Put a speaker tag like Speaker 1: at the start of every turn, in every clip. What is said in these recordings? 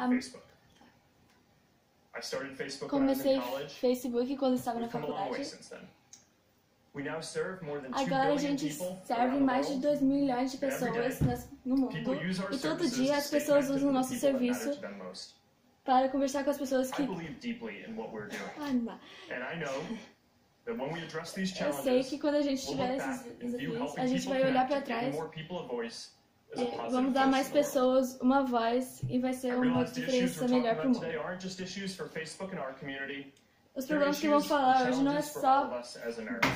Speaker 1: Ah.
Speaker 2: Facebook. I started Facebook when I was
Speaker 1: Comecei
Speaker 2: in college.
Speaker 1: Facebook quando estava na faculdade.
Speaker 2: since then. We now serve more than 2
Speaker 1: Agora a gente serve mais de
Speaker 2: world.
Speaker 1: 2 milhões de pessoas no mundo. E todo dia as pessoas usam o nosso serviço para conversar com as pessoas que. Ah, Eu sei
Speaker 2: challenges,
Speaker 1: que quando a gente tiver esses desafios, a gente
Speaker 2: people
Speaker 1: vai olhar para trás
Speaker 2: positive
Speaker 1: vamos dar mais pessoas uma voz e vai ser uma diferença melhor para o mundo.
Speaker 2: today aren't just issues for Facebook and our community.
Speaker 1: Os problemas que vamos
Speaker 2: issues,
Speaker 1: falar hoje não é só.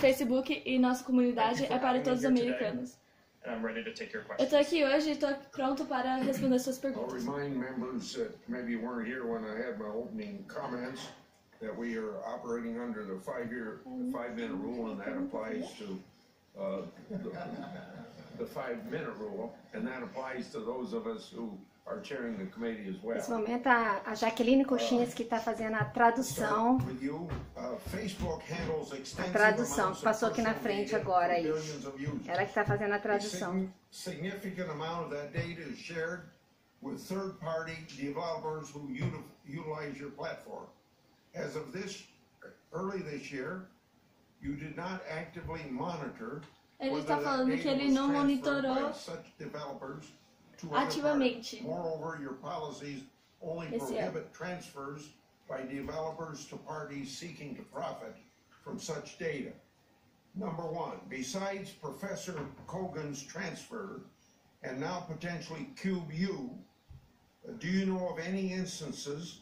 Speaker 1: Facebook e nossa comunidade, é para todos os americanos.
Speaker 2: And I'm ready to take your
Speaker 1: Eu
Speaker 2: questions.
Speaker 1: tô aqui hoje e tô pronto para responder suas
Speaker 3: I'll
Speaker 1: perguntas.
Speaker 3: remind members that maybe weren't here when I had my opening comments, that we are operating under the five-year, five-minute rule, and that applies to, uh, the- the five-minute rule, and that applies to those of us who are chairing the committee as well.
Speaker 4: Nesse momento, a, a Jaqueline Coxinhas que está fazendo a tradução.
Speaker 3: Start with you. Uh, Facebook handles extensive
Speaker 4: tradução,
Speaker 3: of
Speaker 4: passou aqui na frente agora aí.
Speaker 3: users.
Speaker 4: Ela que está fazendo a
Speaker 3: A
Speaker 4: tradução.
Speaker 3: sign- Significant amount of that data is shared with third-party developers who uti- utilize your platform. As of this, early this year, you did not actively monitor
Speaker 1: Ele está falando que ele não monitorou
Speaker 3: such developers to other
Speaker 1: ativamente.
Speaker 3: Moreover, your policies only prohibit transfers by developers to parties seeking to profit from such data. Number one, besides Professor Kogan's transfer and now potentially CubeU, uh, do you know of any instances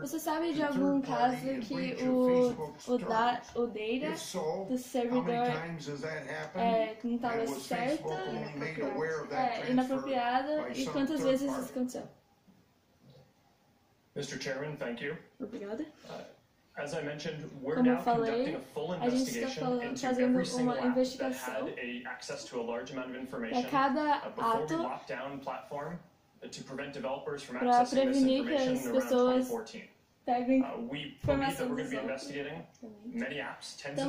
Speaker 1: Você sabe de algum caso que o, o, da, o data do servidor é, não estava
Speaker 3: that
Speaker 1: é,
Speaker 3: by
Speaker 1: e quantas vezes isso aconteceu?
Speaker 2: Mr. Chairman, thank you.
Speaker 1: Obrigada.
Speaker 2: As I mentioned, we're
Speaker 1: Como eu
Speaker 2: now
Speaker 1: falei,
Speaker 2: conducting a full
Speaker 1: a gente está
Speaker 2: investigation
Speaker 1: falando-
Speaker 2: into
Speaker 1: fazendo
Speaker 2: every single
Speaker 1: uma investigação
Speaker 2: had a access to a large amount of
Speaker 1: Para
Speaker 2: information
Speaker 1: cada
Speaker 2: uh,
Speaker 1: ato,
Speaker 2: uh, this
Speaker 1: prevenir que as pessoas
Speaker 2: 2014.
Speaker 1: peguem. Informação dos outros.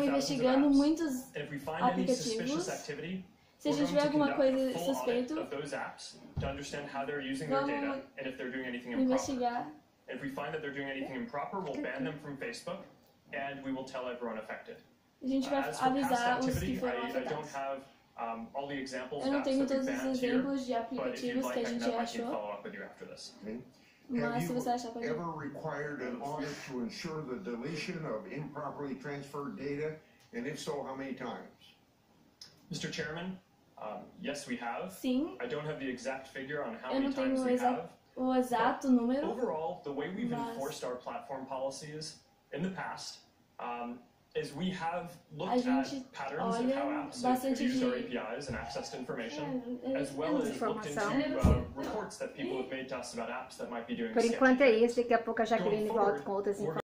Speaker 1: investigando muitos. Aplicativos. Se a gente vê alguma coisa
Speaker 2: a full audit
Speaker 1: suspeito,
Speaker 2: of those apps to understand how they're using their
Speaker 1: Vamos investigar.
Speaker 2: If we find that they're doing anything improper, we'll ban them from Facebook and we will tell everyone affected.
Speaker 1: A gente vai
Speaker 2: As for past
Speaker 1: avisar os que foram afetados.
Speaker 2: Have um, all the examples
Speaker 1: Eu não tenho todos os
Speaker 2: banned here,
Speaker 1: exemplos de
Speaker 2: you'd
Speaker 1: aplicativos
Speaker 2: like,
Speaker 1: que a
Speaker 2: I can,
Speaker 1: gente
Speaker 2: I
Speaker 1: achou,
Speaker 2: follow up with you after this.
Speaker 1: mas se você achar, pode
Speaker 3: ever required an audit to ensure the deletion of improperly transferred data? And if so, how many times?
Speaker 2: Mr. Chairman, um, yes, we have.
Speaker 1: Sim,
Speaker 2: I don't have the exact figure on how
Speaker 1: Eu
Speaker 2: many
Speaker 1: não tenho
Speaker 2: times
Speaker 1: o
Speaker 2: we
Speaker 1: exa-
Speaker 2: have.
Speaker 1: o exato número.
Speaker 2: Overall, the way we've
Speaker 1: Mas-
Speaker 2: enforced our platform policies in the past um, is we have
Speaker 1: A
Speaker 2: looked at
Speaker 1: gente
Speaker 2: patterns of how
Speaker 1: olha bastante de-
Speaker 2: APIs and accessed information,
Speaker 1: É, é,
Speaker 2: as well as
Speaker 4: Informação.
Speaker 2: looked into uh, reports that people have made to us about apps that might be doing
Speaker 4: Por enquanto é isso, daqui a pouco a Jaqueline
Speaker 2: Going
Speaker 4: volta com outras informações.